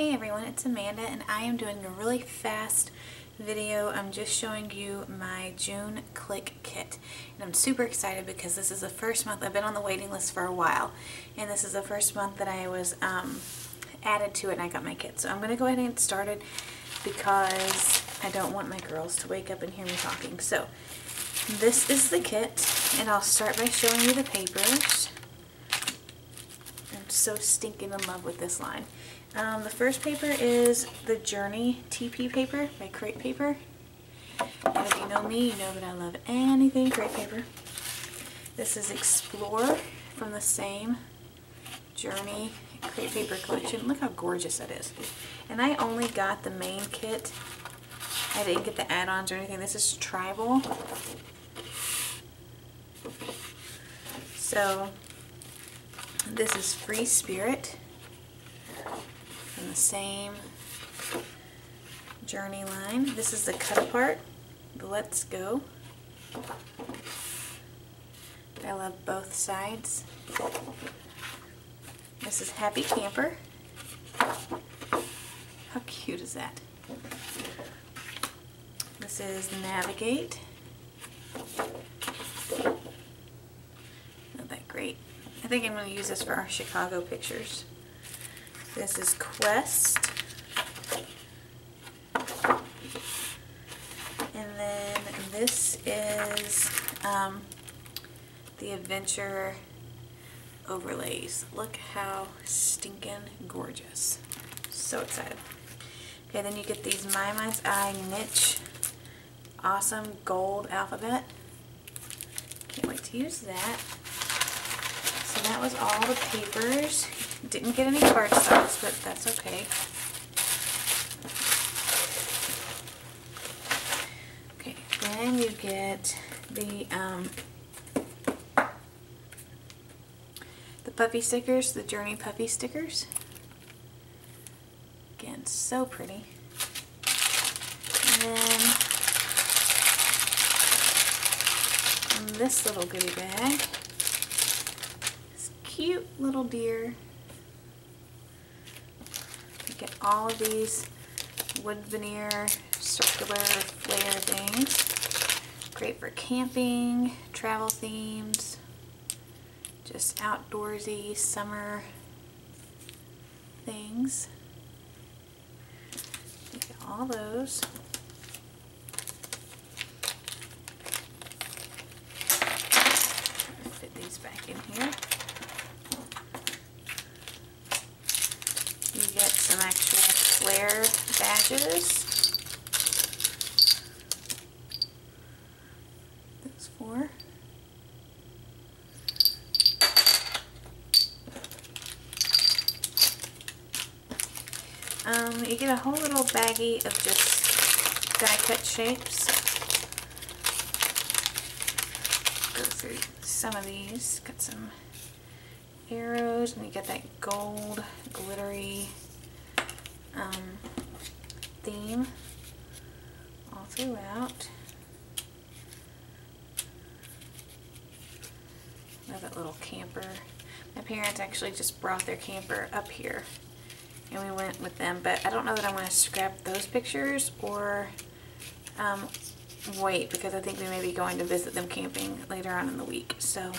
Hey everyone, it's Amanda and I am doing a really fast video. I'm just showing you my June Clique Kit. And I'm super excited because this is the first month, I've been on the waiting list for a while, and this is the first month that I was um, added to it and I got my kit. So I'm going to go ahead and get started because I don't want my girls to wake up and hear me talking. So this is the kit and I'll start by showing you the papers. So stinking in love with this line. Um, the first paper is the Journey TP paper by Crate Paper. And if you know me, you know that I love anything Crate Paper. This is Explore from the same Journey Crate Paper collection. Look how gorgeous that is. And I only got the main kit. I didn't get the add-ons or anything. This is Tribal. So, this is Free Spirit from the same journey line. This is the cut apart, the Let's Go. I love both sides. This is Happy Camper. How cute is that? This is Navigate. Not that great. I think I'm going to use this for our Chicago pictures. This is Quest. And then this is um, the Adventure overlays. Look how stinking gorgeous. So excited. Okay, then you get these My Mind's Eye Niche Awesome Gold Alphabet. Can't wait to use that. Was all the papers. Didn't get any cardstocks, but that's okay. Okay, then you get the um, the puffy stickers, the Journey puffy stickers. Again, so pretty. And then this little goodie bag. Cute little deer get all of these wood veneer circular flare things. Great for camping, travel themes, just outdoorsy summer things. All those. Fit these back in here. You get some actual flare badges. Those four. Um, you get a whole little baggie of just die cut shapes. Go through some of these. Got some arrows and you get that gold glittery um, theme all throughout. Love that little camper. My parents actually just brought their camper up here and we went with them but I don't know that I'm going to scrap those pictures or um, wait because I think we may be going to visit them camping later on in the week so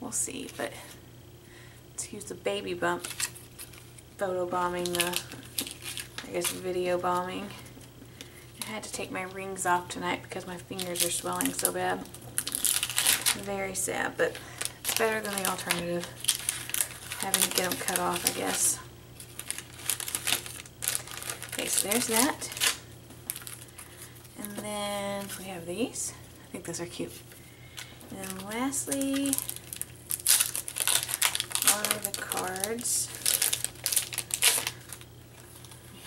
we'll see but let's use the baby bump photo bombing the I guess video bombing. I had to take my rings off tonight because my fingers are swelling so bad. Very sad but it's better than the alternative. Having to get them cut off I guess. Okay so there's that. And then we have these I think those are cute. And then lastly are the cards.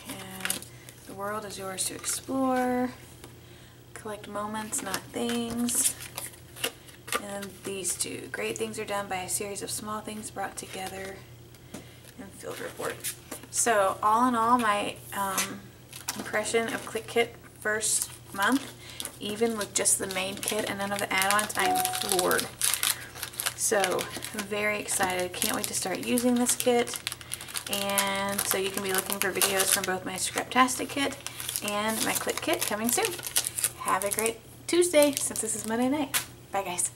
And the world is yours to explore. Collect moments, not things. And then these two. Great things are done by a series of small things brought together. And field report. So all in all, my um, impression of Clique Kit first month, even with just the main kit and none of the add-ons, I am floored. So I'm very excited. Can't wait to start using this kit And so you can be looking for videos from both my Scraptastic kit and my Clique kit coming soon. Have a great Tuesday since this is Monday night. Bye guys.